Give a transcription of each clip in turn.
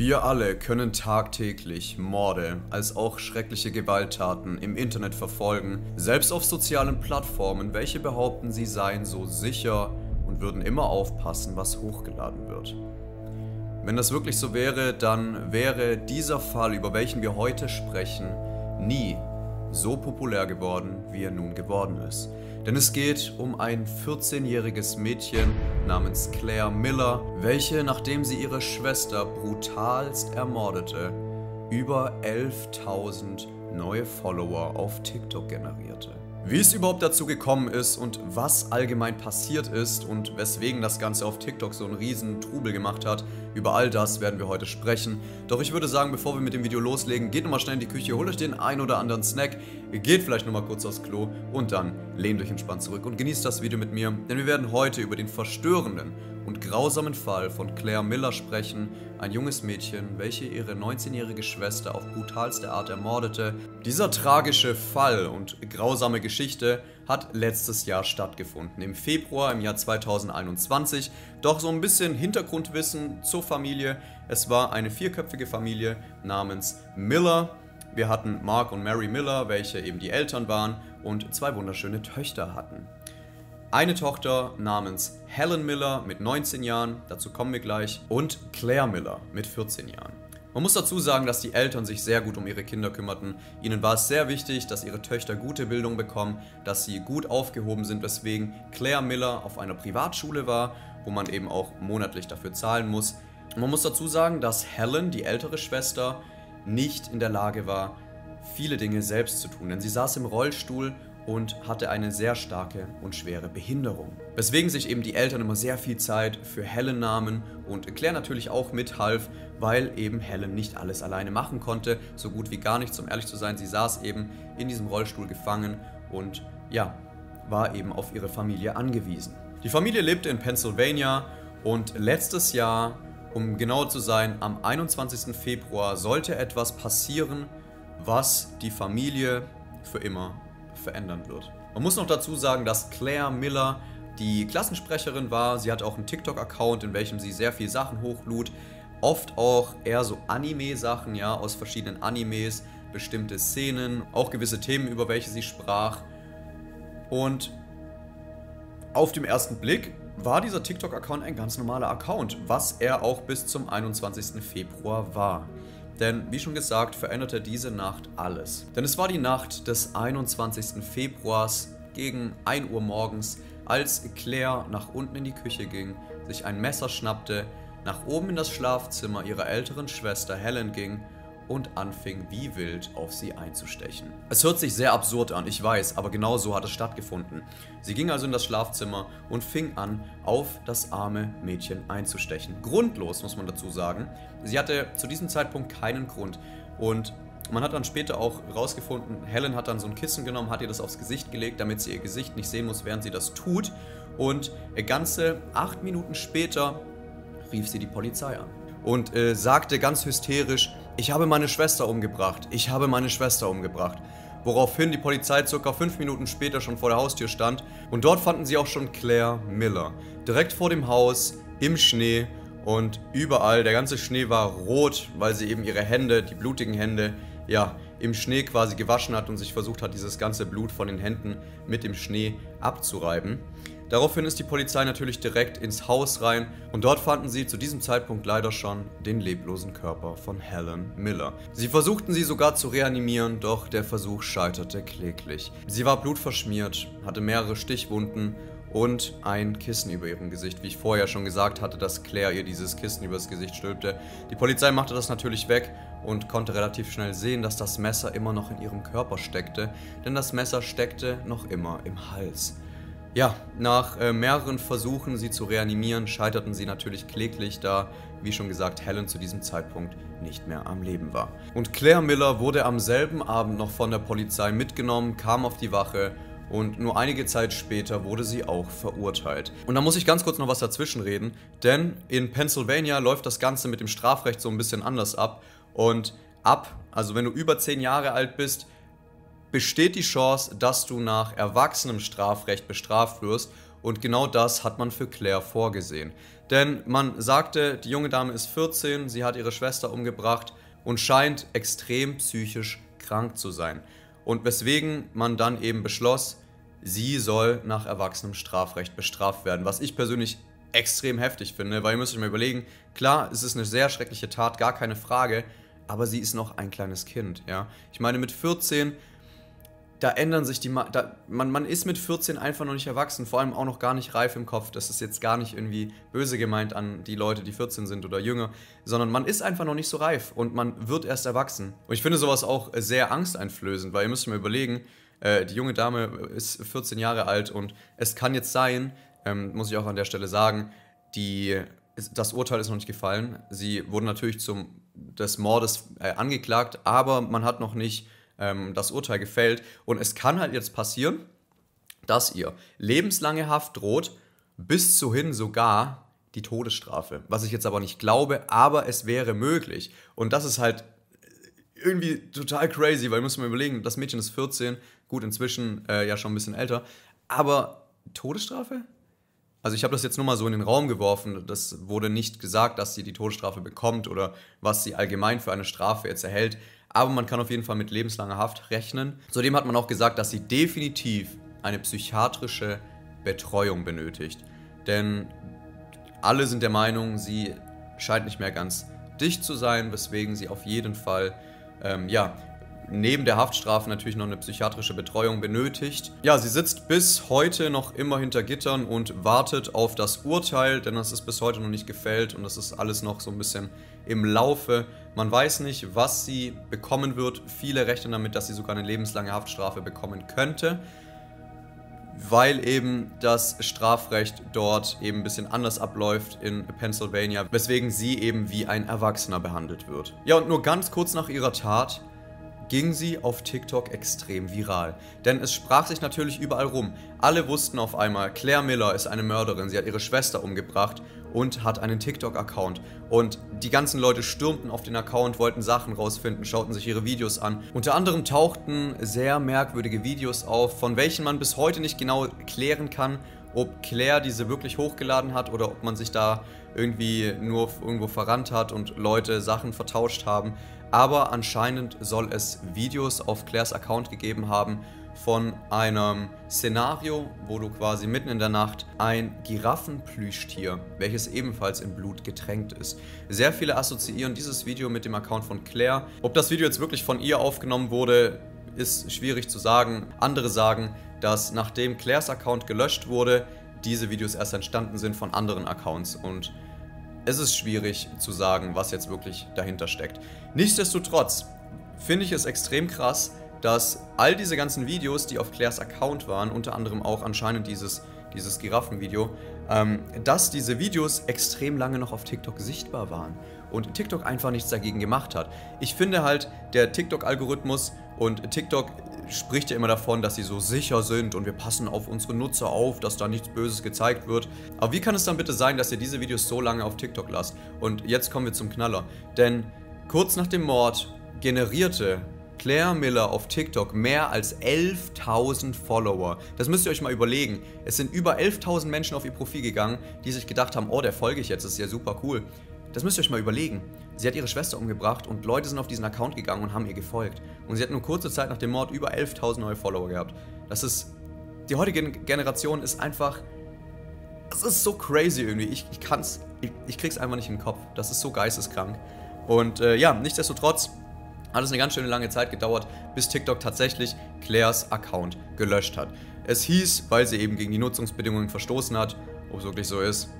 Wir alle können tagtäglich Morde als auch schreckliche Gewalttaten im Internet verfolgen, selbst auf sozialen Plattformen, welche behaupten, sie seien so sicher und würden immer aufpassen, was hochgeladen wird. Wenn das wirklich so wäre, dann wäre dieser Fall, über welchen wir heute sprechen, nie so populär geworden, wie er nun geworden ist. Denn es geht um ein 14-jähriges Mädchen namens Claire Miller, welche, nachdem sie ihre Schwester brutalst ermordete, über 11.000 neue Follower auf TikTok generierte. Wie es überhaupt dazu gekommen ist und was allgemein passiert ist und weswegen das Ganze auf TikTok so einen riesen Trubel gemacht hat, über all das werden wir heute sprechen. Doch ich würde sagen, bevor wir mit dem Video loslegen, geht nochmal schnell in die Küche, holt euch den ein oder anderen Snack, geht vielleicht nochmal kurz aufs Klo und dann lehnt euch entspannt zurück und genießt das Video mit mir, denn wir werden heute über den verstörenden und grausamen Fall von Claire Miller sprechen, ein junges Mädchen, welche ihre 19-jährige Schwester auf brutalste Art ermordete. Dieser tragische Fall und grausame Geschichte hat letztes Jahr stattgefunden, im Februar im Jahr 2021. Doch so ein bisschen Hintergrundwissen zur Familie. Es war eine vierköpfige Familie namens Miller. Wir hatten Mark und Mary Miller, welche eben die Eltern waren und zwei wunderschöne Töchter hatten eine Tochter namens Helen Miller mit 19 Jahren, dazu kommen wir gleich, und Claire Miller mit 14 Jahren. Man muss dazu sagen, dass die Eltern sich sehr gut um ihre Kinder kümmerten. Ihnen war es sehr wichtig, dass ihre Töchter gute Bildung bekommen, dass sie gut aufgehoben sind, weswegen Claire Miller auf einer Privatschule war, wo man eben auch monatlich dafür zahlen muss. Und man muss dazu sagen, dass Helen, die ältere Schwester, nicht in der Lage war, viele Dinge selbst zu tun, denn sie saß im Rollstuhl und hatte eine sehr starke und schwere Behinderung. Weswegen sich eben die Eltern immer sehr viel Zeit für Helen nahmen und Claire natürlich auch mithalf, weil eben Helen nicht alles alleine machen konnte, so gut wie gar nichts, um ehrlich zu sein. Sie saß eben in diesem Rollstuhl gefangen und ja, war eben auf ihre Familie angewiesen. Die Familie lebte in Pennsylvania und letztes Jahr, um genau zu sein, am 21. Februar sollte etwas passieren, was die Familie für immer verändern wird. Man muss noch dazu sagen, dass Claire Miller die Klassensprecherin war. Sie hat auch einen TikTok-Account, in welchem sie sehr viel Sachen hochlud. Oft auch eher so Anime-Sachen, ja, aus verschiedenen Animes, bestimmte Szenen, auch gewisse Themen, über welche sie sprach. Und auf dem ersten Blick war dieser TikTok-Account ein ganz normaler Account, was er auch bis zum 21. Februar war. Denn wie schon gesagt, veränderte diese Nacht alles. Denn es war die Nacht des 21. Februars gegen 1 Uhr morgens, als Claire nach unten in die Küche ging, sich ein Messer schnappte, nach oben in das Schlafzimmer ihrer älteren Schwester Helen ging und anfing wie wild auf sie einzustechen. Es hört sich sehr absurd an, ich weiß, aber genau so hat es stattgefunden. Sie ging also in das Schlafzimmer und fing an, auf das arme Mädchen einzustechen. Grundlos, muss man dazu sagen. Sie hatte zu diesem Zeitpunkt keinen Grund und man hat dann später auch rausgefunden, Helen hat dann so ein Kissen genommen, hat ihr das aufs Gesicht gelegt, damit sie ihr Gesicht nicht sehen muss, während sie das tut. Und ganze acht Minuten später rief sie die Polizei an und äh, sagte ganz hysterisch, ich habe meine Schwester umgebracht, ich habe meine Schwester umgebracht. Woraufhin die Polizei circa fünf Minuten später schon vor der Haustür stand und dort fanden sie auch schon Claire Miller. Direkt vor dem Haus, im Schnee und überall, der ganze Schnee war rot, weil sie eben ihre Hände, die blutigen Hände, ja, im Schnee quasi gewaschen hat und sich versucht hat, dieses ganze Blut von den Händen mit dem Schnee abzureiben. Daraufhin ist die Polizei natürlich direkt ins Haus rein und dort fanden sie zu diesem Zeitpunkt leider schon den leblosen Körper von Helen Miller. Sie versuchten sie sogar zu reanimieren, doch der Versuch scheiterte kläglich. Sie war blutverschmiert, hatte mehrere Stichwunden und ein Kissen über ihrem Gesicht. Wie ich vorher schon gesagt hatte, dass Claire ihr dieses Kissen übers Gesicht stülpte. Die Polizei machte das natürlich weg und konnte relativ schnell sehen, dass das Messer immer noch in ihrem Körper steckte, denn das Messer steckte noch immer im Hals. Ja, nach äh, mehreren Versuchen, sie zu reanimieren, scheiterten sie natürlich kläglich, da, wie schon gesagt, Helen zu diesem Zeitpunkt nicht mehr am Leben war. Und Claire Miller wurde am selben Abend noch von der Polizei mitgenommen, kam auf die Wache und nur einige Zeit später wurde sie auch verurteilt. Und da muss ich ganz kurz noch was dazwischen reden, denn in Pennsylvania läuft das Ganze mit dem Strafrecht so ein bisschen anders ab und ab, also wenn du über 10 Jahre alt bist, besteht die Chance, dass du nach erwachsenem Strafrecht bestraft wirst Und genau das hat man für Claire vorgesehen. Denn man sagte, die junge Dame ist 14, sie hat ihre Schwester umgebracht und scheint extrem psychisch krank zu sein. Und weswegen man dann eben beschloss, sie soll nach erwachsenem Strafrecht bestraft werden. Was ich persönlich extrem heftig finde, weil ihr müsst euch mal überlegen, klar, es ist eine sehr schreckliche Tat, gar keine Frage, aber sie ist noch ein kleines Kind, ja. Ich meine, mit 14 da ändern sich die. Da, man, man ist mit 14 einfach noch nicht erwachsen, vor allem auch noch gar nicht reif im Kopf. Das ist jetzt gar nicht irgendwie böse gemeint an die Leute, die 14 sind oder jünger, sondern man ist einfach noch nicht so reif und man wird erst erwachsen. Und ich finde sowas auch sehr angsteinflößend, weil ihr müsst mal überlegen, äh, die junge Dame ist 14 Jahre alt und es kann jetzt sein, ähm, muss ich auch an der Stelle sagen, die, das Urteil ist noch nicht gefallen. Sie wurden natürlich zum, des Mordes äh, angeklagt, aber man hat noch nicht ähm, das Urteil gefällt. Und es kann halt jetzt passieren, dass ihr lebenslange Haft droht, bis zuhin sogar die Todesstrafe. Was ich jetzt aber nicht glaube, aber es wäre möglich. Und das ist halt irgendwie total crazy, weil müsst mal überlegen, das Mädchen ist 14, gut, inzwischen äh, ja schon ein bisschen älter, aber Todesstrafe? Also ich habe das jetzt nur mal so in den Raum geworfen. Das wurde nicht gesagt, dass sie die Todesstrafe bekommt oder was sie allgemein für eine Strafe jetzt erhält aber man kann auf jeden Fall mit lebenslanger Haft rechnen. Zudem hat man auch gesagt, dass sie definitiv eine psychiatrische Betreuung benötigt. Denn alle sind der Meinung, sie scheint nicht mehr ganz dicht zu sein, weswegen sie auf jeden Fall ähm, ja, neben der Haftstrafe natürlich noch eine psychiatrische Betreuung benötigt. Ja, sie sitzt bis heute noch immer hinter Gittern und wartet auf das Urteil, denn das ist bis heute noch nicht gefällt und das ist alles noch so ein bisschen im Laufe. Man weiß nicht, was sie bekommen wird. Viele rechnen damit, dass sie sogar eine lebenslange Haftstrafe bekommen könnte, weil eben das Strafrecht dort eben ein bisschen anders abläuft in Pennsylvania, weswegen sie eben wie ein Erwachsener behandelt wird. Ja, und nur ganz kurz nach ihrer Tat ging sie auf TikTok extrem viral. Denn es sprach sich natürlich überall rum. Alle wussten auf einmal, Claire Miller ist eine Mörderin, sie hat ihre Schwester umgebracht und hat einen TikTok-Account. Und die ganzen Leute stürmten auf den Account, wollten Sachen rausfinden, schauten sich ihre Videos an. Unter anderem tauchten sehr merkwürdige Videos auf, von welchen man bis heute nicht genau klären kann, ob Claire diese wirklich hochgeladen hat oder ob man sich da irgendwie nur irgendwo verrannt hat und Leute Sachen vertauscht haben aber anscheinend soll es Videos auf Claires Account gegeben haben von einem Szenario, wo du quasi mitten in der Nacht ein Giraffenplüschtier, welches ebenfalls in Blut getränkt ist. Sehr viele assoziieren dieses Video mit dem Account von Claire. Ob das Video jetzt wirklich von ihr aufgenommen wurde, ist schwierig zu sagen. Andere sagen, dass nachdem Claires Account gelöscht wurde, diese Videos erst entstanden sind von anderen Accounts und es ist schwierig zu sagen, was jetzt wirklich dahinter steckt. Nichtsdestotrotz finde ich es extrem krass, dass all diese ganzen Videos, die auf Claires Account waren, unter anderem auch anscheinend dieses, dieses Giraffenvideo, ähm, dass diese Videos extrem lange noch auf TikTok sichtbar waren und TikTok einfach nichts dagegen gemacht hat. Ich finde halt, der TikTok-Algorithmus und TikTok spricht ja immer davon, dass sie so sicher sind und wir passen auf unsere Nutzer auf, dass da nichts Böses gezeigt wird. Aber wie kann es dann bitte sein, dass ihr diese Videos so lange auf TikTok lasst? Und jetzt kommen wir zum Knaller. Denn kurz nach dem Mord generierte Claire Miller auf TikTok mehr als 11.000 Follower. Das müsst ihr euch mal überlegen. Es sind über 11.000 Menschen auf ihr Profil gegangen, die sich gedacht haben, oh, der folge ich jetzt, das ist ja super cool. Das müsst ihr euch mal überlegen. Sie hat ihre Schwester umgebracht und Leute sind auf diesen Account gegangen und haben ihr gefolgt. Und sie hat nur kurze Zeit nach dem Mord über 11.000 neue Follower gehabt. Das ist. Die heutige Generation ist einfach. Das ist so crazy irgendwie. Ich, ich kann's. Ich, ich krieg's einfach nicht in den Kopf. Das ist so geisteskrank. Und äh, ja, nichtsdestotrotz hat es eine ganz schöne lange Zeit gedauert, bis TikTok tatsächlich Claires Account gelöscht hat. Es hieß, weil sie eben gegen die Nutzungsbedingungen verstoßen hat, ob es wirklich so ist,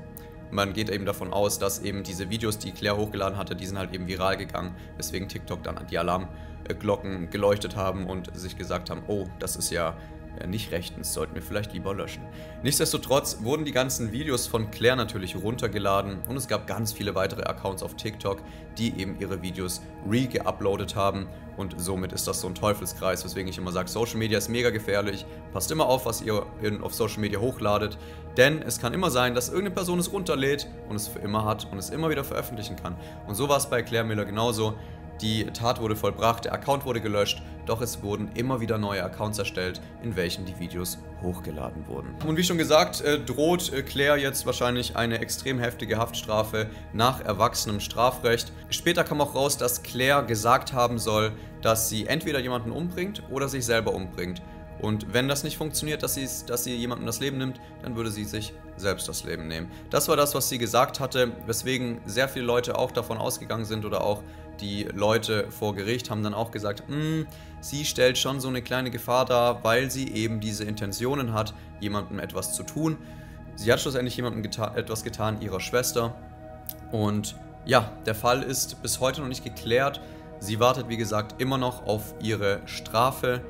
man geht eben davon aus, dass eben diese Videos, die Claire hochgeladen hatte, die sind halt eben viral gegangen, weswegen TikTok dann die Alarmglocken geleuchtet haben und sich gesagt haben, oh, das ist ja nicht rechtens, sollten wir vielleicht lieber löschen. Nichtsdestotrotz wurden die ganzen Videos von Claire natürlich runtergeladen und es gab ganz viele weitere Accounts auf TikTok, die eben ihre Videos re-geuploadet haben und somit ist das so ein Teufelskreis, weswegen ich immer sage, Social Media ist mega gefährlich, passt immer auf, was ihr auf Social Media hochladet, denn es kann immer sein, dass irgendeine Person es runterlädt und es für immer hat und es immer wieder veröffentlichen kann. Und so war es bei Claire Miller genauso. Die Tat wurde vollbracht, der Account wurde gelöscht, doch es wurden immer wieder neue Accounts erstellt, in welchen die Videos hochgeladen wurden. Und wie schon gesagt, äh, droht äh, Claire jetzt wahrscheinlich eine extrem heftige Haftstrafe nach erwachsenem Strafrecht. Später kam auch raus, dass Claire gesagt haben soll, dass sie entweder jemanden umbringt oder sich selber umbringt. Und wenn das nicht funktioniert, dass, dass sie jemandem das Leben nimmt, dann würde sie sich selbst das Leben nehmen. Das war das, was sie gesagt hatte, weswegen sehr viele Leute auch davon ausgegangen sind oder auch die Leute vor Gericht haben dann auch gesagt, hm, sie stellt schon so eine kleine Gefahr dar, weil sie eben diese Intentionen hat, jemandem etwas zu tun. Sie hat schlussendlich jemandem geta etwas getan, ihrer Schwester. Und ja, der Fall ist bis heute noch nicht geklärt. Sie wartet, wie gesagt, immer noch auf ihre Strafe.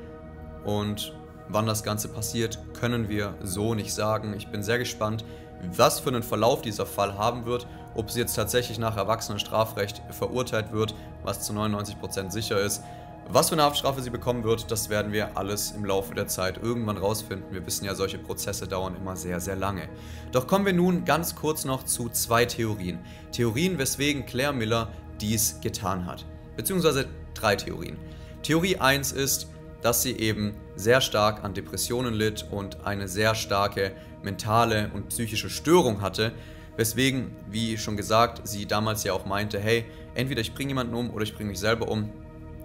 Und wann das Ganze passiert, können wir so nicht sagen. Ich bin sehr gespannt, was für einen Verlauf dieser Fall haben wird, ob sie jetzt tatsächlich nach Erwachsenenstrafrecht verurteilt wird, was zu 99% sicher ist. Was für eine Haftstrafe sie bekommen wird, das werden wir alles im Laufe der Zeit irgendwann rausfinden. Wir wissen ja, solche Prozesse dauern immer sehr, sehr lange. Doch kommen wir nun ganz kurz noch zu zwei Theorien. Theorien, weswegen Claire Miller dies getan hat. Beziehungsweise drei Theorien. Theorie 1 ist, dass sie eben sehr stark an Depressionen litt und eine sehr starke mentale und psychische Störung hatte, weswegen, wie schon gesagt, sie damals ja auch meinte, hey, entweder ich bringe jemanden um oder ich bringe mich selber um.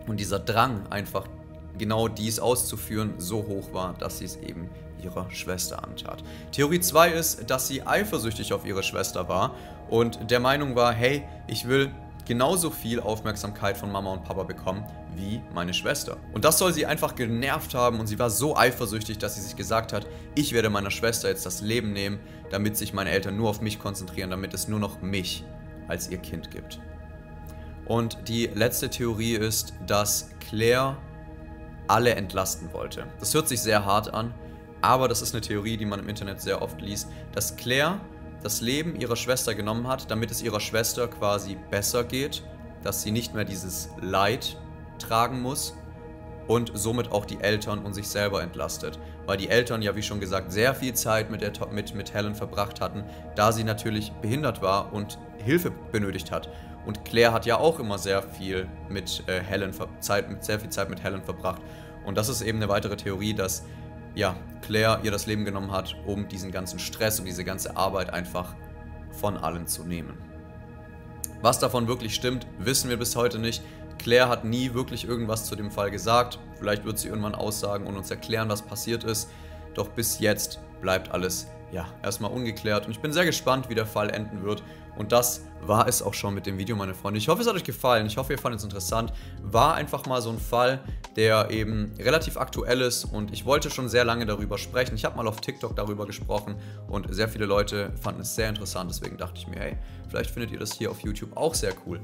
Und dieser Drang, einfach genau dies auszuführen, so hoch war, dass sie es eben ihrer Schwester antat. Theorie 2 ist, dass sie eifersüchtig auf ihre Schwester war und der Meinung war, hey, ich will genauso viel Aufmerksamkeit von Mama und Papa bekommen wie meine Schwester. Und das soll sie einfach genervt haben und sie war so eifersüchtig, dass sie sich gesagt hat, ich werde meiner Schwester jetzt das Leben nehmen, damit sich meine Eltern nur auf mich konzentrieren, damit es nur noch mich als ihr Kind gibt. Und die letzte Theorie ist, dass Claire alle entlasten wollte. Das hört sich sehr hart an, aber das ist eine Theorie, die man im Internet sehr oft liest, dass Claire das Leben ihrer Schwester genommen hat, damit es ihrer Schwester quasi besser geht, dass sie nicht mehr dieses Leid tragen muss und somit auch die Eltern und sich selber entlastet. Weil die Eltern ja, wie schon gesagt, sehr viel Zeit mit, der, mit, mit Helen verbracht hatten, da sie natürlich behindert war und Hilfe benötigt hat. Und Claire hat ja auch immer sehr viel mit äh, Helen Zeit, mit sehr viel Zeit mit Helen verbracht. Und das ist eben eine weitere Theorie, dass ja, Claire ihr das Leben genommen hat, um diesen ganzen Stress und diese ganze Arbeit einfach von allen zu nehmen. Was davon wirklich stimmt, wissen wir bis heute nicht. Claire hat nie wirklich irgendwas zu dem Fall gesagt. Vielleicht wird sie irgendwann aussagen und uns erklären, was passiert ist. Doch bis jetzt bleibt alles ja, erstmal ungeklärt und ich bin sehr gespannt, wie der Fall enden wird. Und das war es auch schon mit dem Video, meine Freunde. Ich hoffe, es hat euch gefallen. Ich hoffe, ihr fandet es interessant. War einfach mal so ein Fall, der eben relativ aktuell ist und ich wollte schon sehr lange darüber sprechen. Ich habe mal auf TikTok darüber gesprochen und sehr viele Leute fanden es sehr interessant. Deswegen dachte ich mir, hey, vielleicht findet ihr das hier auf YouTube auch sehr cool.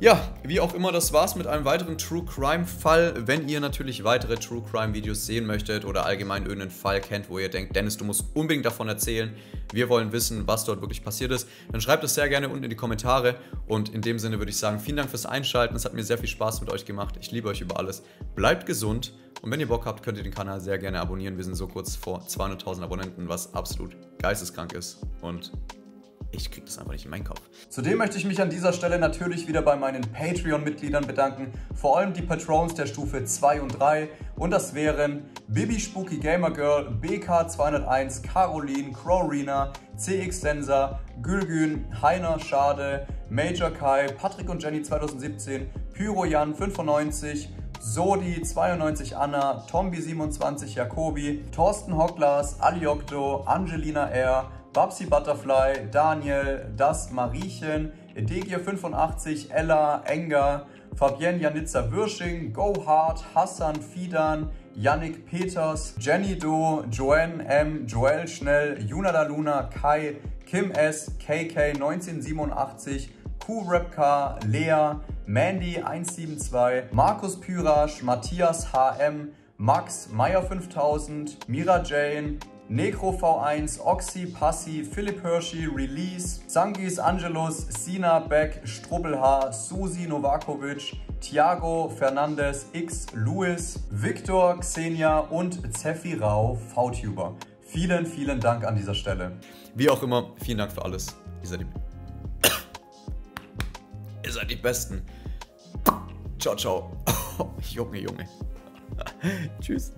Ja, wie auch immer, das war's mit einem weiteren True Crime Fall. Wenn ihr natürlich weitere True Crime Videos sehen möchtet oder allgemein irgendeinen Fall kennt, wo ihr denkt, Dennis, du musst unbedingt davon erzählen, wir wollen wissen, was dort wirklich passiert ist, dann schreibt es sehr gerne unten in die Kommentare. Und in dem Sinne würde ich sagen, vielen Dank fürs Einschalten. Es hat mir sehr viel Spaß mit euch gemacht. Ich liebe euch über alles. Bleibt gesund. Und wenn ihr Bock habt, könnt ihr den Kanal sehr gerne abonnieren. Wir sind so kurz vor 200.000 Abonnenten, was absolut geisteskrank ist. Und ich krieg das einfach nicht in meinen Kopf. Zudem möchte ich mich an dieser Stelle natürlich wieder bei meinen Patreon-Mitgliedern bedanken, vor allem die Patrons der Stufe 2 und 3 und das wären Bibi Spooky Gamer Girl, BK201, Caroline, Crowrina, CX Sensor, Gülgün, Heiner Schade, Major Kai, Patrick und Jenny 2017, Pyro Jan 95, Sodi 92 Anna, Tombi 27 Jacobi, Thorsten Hocklas, Aliokto, Angelina R, Babsi Butterfly, Daniel, Das Mariechen, Edegier 85, Ella, Enger, Fabienne Janitza Würsching, Go Hard, Hassan Fidan, Yannick Peters, Jenny Do, Joanne M, Joel Schnell, Junada Luna, Kai, Kim S, KK 1987, Q Rapcar, Lea, Mandy 172, Markus Pyrasch, Matthias HM, Max, Meyer 5000, Mira Jane, Necro V1, Oxy, Passi, Philipp Hershey, Release, Sangis Angelus, Sina Beck, Strubbelhaar, Susi Novakovic, Thiago Fernandez, X Louis, Victor Xenia und Zeffi Rau, VTuber. Vielen, vielen Dank an dieser Stelle. Wie auch immer, vielen Dank für alles. Ihr seid die, Ihr seid die Besten. Ciao, ciao. Junge, Junge. Tschüss.